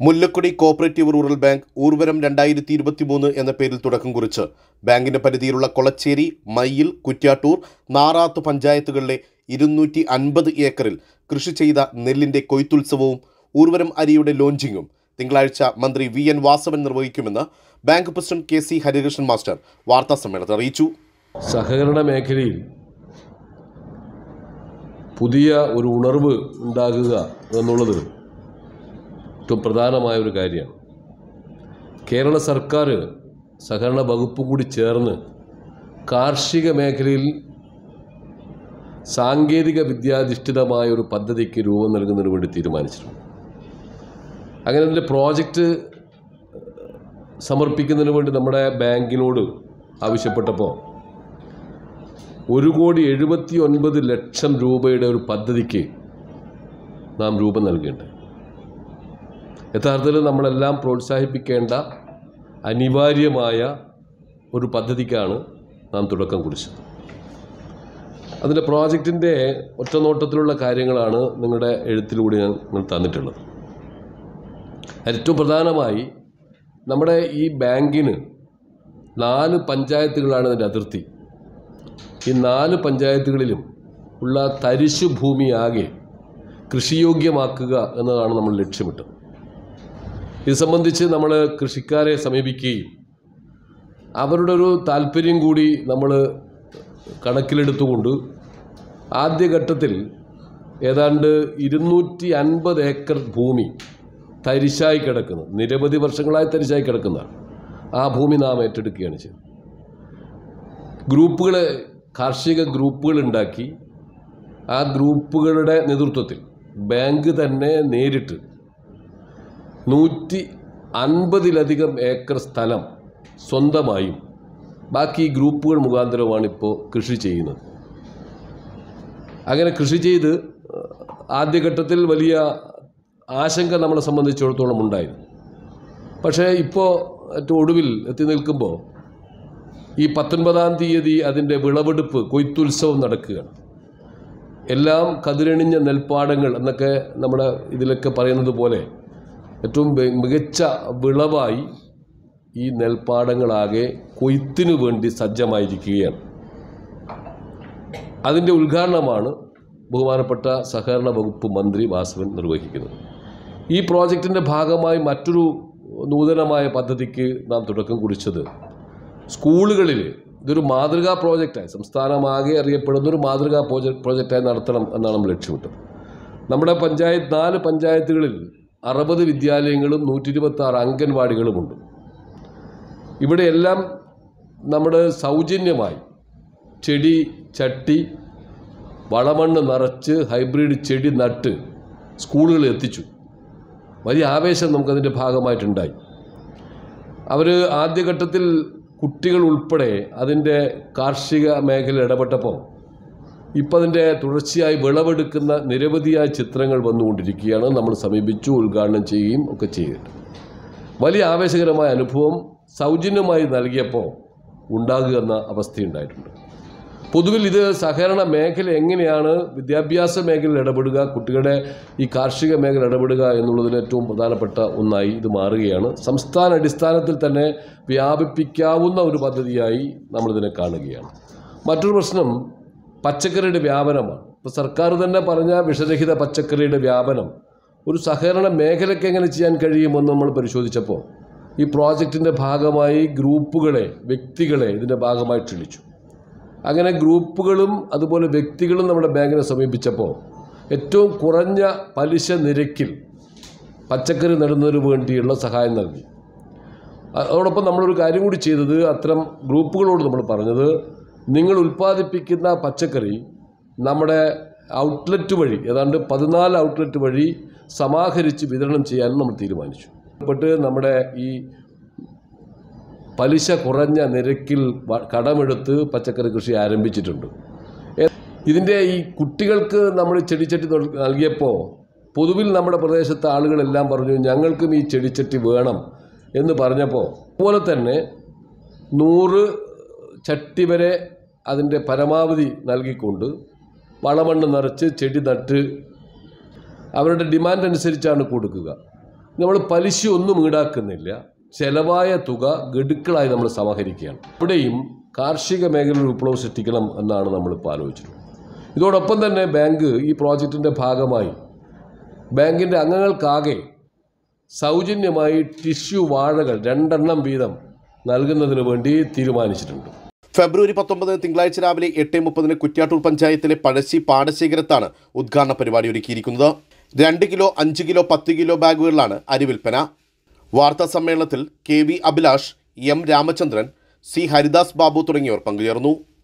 Mullakkudi cooperative rural bank Urvaram രണ്ടായിരത്തി ഇരുപത്തിമൂന്ന് എന്ന പേരിൽ തുടക്കം കുറിച്ച്. ബാങ്കിന്റെ പരിധിയിലുള്ള കൊളച്ചേരി മയ്യിൽ കുറ്റ്യാട്ടൂർ നാറാത്ത് പഞ്ചായത്തുകളിലെ ഇരുന്നൂറ്റി അൻപത് ഏക്കറിൽ കൃഷി ചെയ്ത നെല്ലിന്റെ കൊയ്ത്തുത്സവവും ഊർവരം അരിയുടെ ലോഞ്ചിങ്ങും തിങ്കളാഴ്ച മന്ത്രി V N Vasavan നിർവഹിക്കുമെന്ന് bank president K C Harikrishnan master വാർത്താ സമ്മേളനത്തിൽ അറിയിച്ചു. സഹകരണ മേഖലയിൽ പുതിയ ഒരു ഉണർവ് ഉണ്ടാകുക എന്നുള്ളത് ഏറ്റവും പ്രധാനമായ ഒരു കാര്യമാണ്. കേരള സർക്കാർ സഹകരണ വകുപ്പ് കൂടി ചേർന്ന് കാർഷിക മേഖലയിൽ സാങ്കേതിക വിദ്യാധിഷ്ഠിതമായ ഒരു പദ്ധതിക്ക് രൂപം നൽകുന്നതിന് വേണ്ടി തീരുമാനിച്ചിട്ടുണ്ട്. അങ്ങനെ അതിന്റെ പ്രോജക്റ്റ് സമർപ്പിക്കുന്നതിന് വേണ്ടി നമ്മുടെ ബാങ്കിനോട് ആവശ്യപ്പെട്ടപ്പോൾ ഒരു കോടി എഴുപത്തി ഒൻപത് ലക്ഷം രൂപയുടെ ഒരു പദ്ധതിക്ക് നാം രൂപം നൽകേണ്ടത്. യഥാർത്ഥത്തിൽ നമ്മളെല്ലാം പ്രോത്സാഹിപ്പിക്കേണ്ട അനിവാര്യമായ ഒരു പദ്ധതിക്കാണ് നാം തുടക്കം കുറിച്ചത്. അതിന്റെ പ്രോജക്റ്റിന്റെ ഒറ്റനോട്ടത്തിലുള്ള കാര്യങ്ങളാണ് നിങ്ങളുടെ എഴുത്തിലൂടെ ഞാൻ നിങ്ങൾ തന്നിട്ടുള്ളത്. ഏറ്റവും പ്രധാനമായി നമ്മുടെ ഈ ബാങ്കിന് നാല് പഞ്ചായത്തുകളാണ് അതിന്റെ അതിർത്തി. ഈ നാല് പഞ്ചായത്തുകളിലും ഉള്ള തരിശു ഭൂമിയാകെ കൃഷിയോഗ്യമാക്കുക എന്നതാണ് നമ്മൾ ലക്ഷ്യമിട്ടത്. ഇത് സംബന്ധിച്ച് നമ്മൾ കൃഷിക്കാരെ സമീപിക്കുകയും അവരുടെ ഒരു താല്പര്യം കൂടി നമ്മൾ കണക്കിലെടുത്തുകൊണ്ട് ആദ്യഘട്ടത്തിൽ ഏതാണ്ട് ഇരുന്നൂറ്റി അൻപത് ഏക്കർ ഭൂമി തരിശായി കിടക്കുന്നു. നിരവധി വർഷങ്ങളായി തരിശായി കിടക്കുന്ന ആ ഭൂമി നാം ഏറ്റെടുക്കുകയാണ് ചെയ്തത്. ഗ്രൂപ്പുകളെ കാർഷിക ഗ്രൂപ്പുകൾ ഉണ്ടാക്കി ആ ഗ്രൂപ്പുകളുടെ നേതൃത്വത്തിൽ ബാങ്ക് തന്നെ നേരിട്ട് നൂറ്റി അൻപതിലധികം ഏക്കർ സ്ഥലം സ്വന്തമായും ബാക്കി ഗ്രൂപ്പുകൾ മുഖാന്തരമാണ് ഇപ്പോൾ കൃഷി ചെയ്യുന്നത്. അങ്ങനെ കൃഷി ചെയ്ത് ആദ്യഘട്ടത്തിൽ വലിയ ആശങ്ക നമ്മളെ സംബന്ധിച്ചിടത്തോളം ഉണ്ടായിരുന്നു. പക്ഷേ ഇപ്പോൾ ഏറ്റവും ഒടുവിൽ എത്തി നിൽക്കുമ്പോൾ ഈ പത്തൊൻപതാം തീയതി അതിന്റെ വിളവെടുപ്പ് കൊയ്ത്തുത്സവം നടക്കുകയാണ്. എല്ലാം കതിരണിഞ്ഞ നെൽപ്പാടങ്ങൾ എന്നൊക്കെ നമ്മുടെ ഇതിലൊക്കെ പറയുന്നത് പോലെ ഏറ്റവും മികച്ച വിളവായി ഈ നെൽപ്പാടങ്ങളാകെ കൊയ്ത്തിനു വേണ്ടി സജ്ജമായിരിക്കുകയാണ്. അതിന്റെ ഉദ്ഘാടനമാണ് ബഹുമാനപ്പെട്ട സഹകരണ വകുപ്പ് മന്ത്രി വാസവൻ നിർവഹിക്കുന്നത്. ഈ പ്രോജക്റ്റിന്റെ ഭാഗമായി മറ്റൊരു നൂതനമായ പദ്ധതിക്ക് നാം തുടക്കം കുറിച്ചത് സ്കൂളുകളിൽ ഇതൊരു മാതൃകാ പ്രോജക്റ്റായി സംസ്ഥാനമാകെ അറിയപ്പെടുന്ന ഒരു മാതൃകാ പ്രോജക്റ്റ് പ്രോജക്റ്റായി നടത്തണം എന്നാണ് നമ്മൾ ലക്ഷ്യമിട്ടത്. നമ്മുടെ പഞ്ചായത്ത് നാല് പഞ്ചായത്തുകളിൽ അറുപത് വിദ്യാലയങ്ങളും നൂറ്റി ഇരുപത്തി ആറ് അംഗൻവാടികളുമുണ്ട്. ഇവിടെയെല്ലാം നമ്മുടെ സൗജന്യമായി ചെടി ചട്ടി വളമണ്ണ് നിറച്ച് ഹൈബ്രിഡ് ചെടി നട്ട് സ്കൂളുകളിൽ എത്തിച്ചു. വലിയ ആവേശം നമുക്കതിന്റെ ഭാഗമായിട്ടുണ്ടായി. അവർ ആദ്യഘട്ടത്തിൽ കുട്ടികൾ ഉൾപ്പെടെ അതിന്റെ കാർഷിക മേഖല ഇടപെട്ടപ്പോൾ ഇപ്പം അതിന്റെ തുടർച്ചയായി വിളവെടുക്കുന്ന നിരവധിയായ ചിത്രങ്ങൾ വന്നുകൊണ്ടിരിക്കുകയാണ്. നമ്മൾ സമീപിച്ചു ഉദ്ഘാടനം ചെയ്യുകയും ഒക്കെ ചെയ്തിട്ട് വലിയ ആവേശകരമായ അനുഭവം സൗജന്യമായി നൽകിയപ്പോൾ ഉണ്ടാകുക എന്ന അവസ്ഥയുണ്ടായിട്ടുണ്ട്. പൊതുവിൽ ഇത് സഹകരണ മേഖല എങ്ങനെയാണ് വിദ്യാഭ്യാസ മേഖലയിൽ ഇടപെടുക കുട്ടികളുടെ ഈ കാർഷിക മേഖല ഇടപെടുക എന്നുള്ളതിന് ഏറ്റവും പ്രധാനപ്പെട്ട ഒന്നായി ഇത് മാറുകയാണ്. സംസ്ഥാന അടിസ്ഥാനത്തിൽ തന്നെ വ്യാപിപ്പിക്കാവുന്ന ഒരു പദ്ധതിയായി നമ്മളിതിനെ കാണുകയാണ്. മറ്റൊരു പ്രശ്നം പച്ചക്കറിയുടെ വ്യാപനമാണ്. ഇപ്പോൾ സർക്കാർ തന്നെ പറഞ്ഞ വിഷരഹിത പച്ചക്കറിയുടെ വ്യാപനം ഒരു സഹകരണ മേഖലയ്ക്ക് എങ്ങനെ ചെയ്യാൻ കഴിയുമെന്ന് നമ്മൾ പരിശോധിച്ചപ്പോൾ ഈ പ്രോജക്റ്റിന്റെ ഭാഗമായി ഗ്രൂപ്പുകളെ വ്യക്തികളെ ഇതിന്റെ ഭാഗമായി ക്ഷണിച്ചു. അങ്ങനെ ഗ്രൂപ്പുകളും അതുപോലെ വ്യക്തികളും നമ്മുടെ ബാങ്കിനെ സമീപിച്ചപ്പോൾ ഏറ്റവും കുറഞ്ഞ പലിശ നിരക്കിൽ പച്ചക്കറി നടുന്നതിന് വേണ്ടിയുള്ള സഹായം നൽകി. അതോടൊപ്പം നമ്മളൊരു കാര്യം കൂടി ചെയ്തത് അത്തരം ഗ്രൂപ്പുകളോട് നമ്മൾ പറഞ്ഞത് നിങ്ങൾ ഉൽപ്പാദിപ്പിക്കുന്ന പച്ചക്കറി നമ്മുടെ ഔട്ട്ലെറ്റ് വഴി ഏതാണ്ട് പതിനാല് ഔട്ട്ലെറ്റ് വഴി സമാഹരിച്ച് വിതരണം ചെയ്യാനും നമ്മൾ തീരുമാനിച്ചു. പെട്ട് നമ്മുടെ ഈ പലിശ കുറഞ്ഞ നിരക്കിൽ കടമെടുത്ത് പച്ചക്കറി കൃഷി ആരംഭിച്ചിട്ടുണ്ട്. ഇതിന്റെ ഈ കുട്ടികൾക്ക് നമ്മൾ ചെടിച്ചട്ടി നൽകിയപ്പോൾ പൊതുവിൽ നമ്മുടെ പ്രദേശത്തെ ആളുകളെല്ലാം പറഞ്ഞു ഞങ്ങൾക്കും ഈ ചെടിച്ചട്ടി വേണം എന്ന് പറഞ്ഞപ്പോൾ അതുപോലെ തന്നെ നൂറ് ചട്ടി വരെ അതിന്റെ പരമാവധി നൽകിക്കൊണ്ട് വളമണ്ണ് നിറച്ച് ചെടി നട്ട് അവരുടെ ഡിമാൻഡ് അനുസരിച്ചാണ് കൊടുക്കുക നമ്മൾ പലിശ ഒന്നും ഈടാക്കുന്നില്ല. ചെലവായ തുക ഗഡുക്കളായി നമ്മൾ സമാഹരിക്കുകയാണ്. ഇവിടെയും കാർഷിക മേഖലയിൽ വിപ്ലവം സൃഷ്ടിക്കണം എന്നാണ് നമ്മളിപ്പോൾ ആലോചിച്ചിട്ടുള്ളത്. ഇതോടൊപ്പം തന്നെ ബാങ്ക് ഈ പ്രോജക്റ്റിന്റെ ഭാഗമായി ബാങ്കിന്റെ അംഗങ്ങൾക്കാകെ സൗജന്യമായി ടിഷ്യൂ വാഴകൾ രണ്ടെണ്ണം വീതം നൽകുന്നതിന് വേണ്ടി തീരുമാനിച്ചിട്ടുണ്ട്. ഫെബ്രുവരി പത്തൊമ്പത് തിങ്കളാഴ്ച രാവിലെ എട്ട് മുപ്പതിന് കുറ്റ്യാട്ടൂർ പഞ്ചായത്തിലെ പഴശ്ശി പാടശേഖരത്താണ് ഉദ്ഘാടന പരിപാടി ഒരുക്കിയിരിക്കുന്നത്. രണ്ട് കിലോ അഞ്ച് കിലോ പത്ത് കിലോ ബാഗുകളിലാണ് അരി വിൽപ്പന. വാർത്താ സമ്മേളനത്തിൽ K V Abhilash M Ramachandran C Haridas Babu തുടങ്ങിയവർ പങ്കുചേർന്നു.